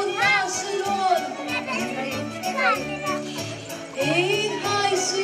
urmașilor! Ei, hai și